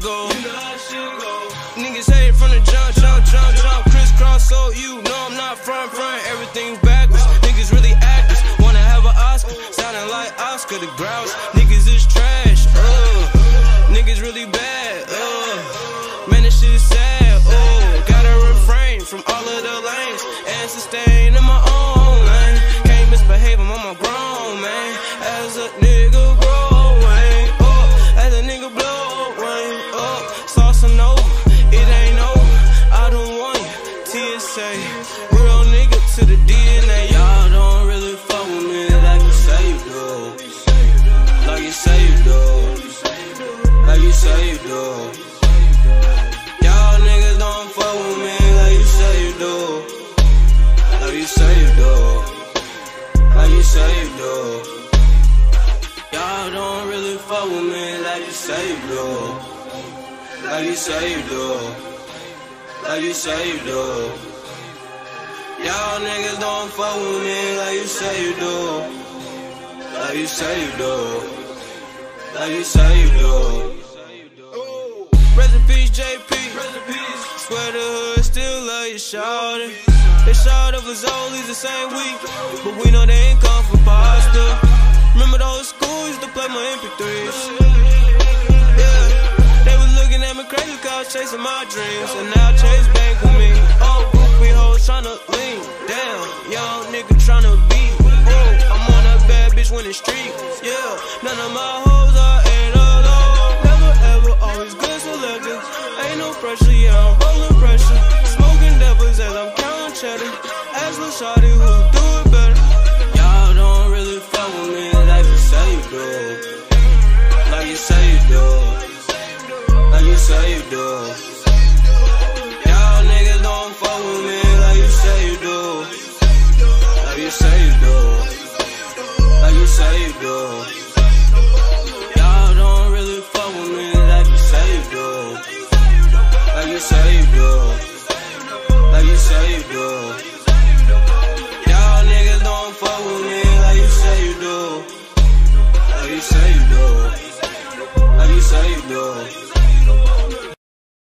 go. Say you do. Like you say you do. Y'all niggas don't fuck with me like you say you do. Like you say you do. Like you say you do. Y'all don't really fuck with me like you say you do. Like you say you do. Like you say you do. Y'all niggas don't fuck with me like you say you do. Like you say you do. Like you say you do. Rest in peace, JP. Swear the hood still love you, shawty. They shot up was always the same week, but we know they ain't come for pasta. Remember those schools used to play my MP3s. Yeah, they was looking at me crazy cause chasing my dreams, and now Chase Bank with me. Oh, groupie hoes tryna lean down, young nigga tryna be. Oh, I'm on that bad bitch winning streak. Say you do. Y'all niggas don't fuck with me like you say you do. Like you say you do. Like you say you do. Y'all don't really fuck with me like you say you do. Like you say you do. Like you say you do. Y'all niggas don't fuck with me like you say you do. Like you say you do. Like you say you do.